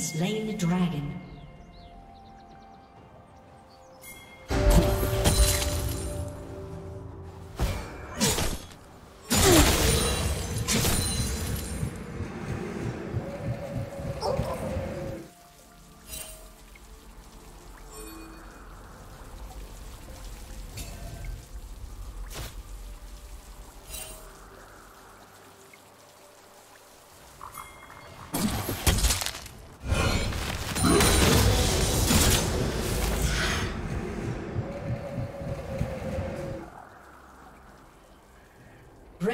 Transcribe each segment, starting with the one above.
Slain the dragon.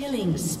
Killing spree.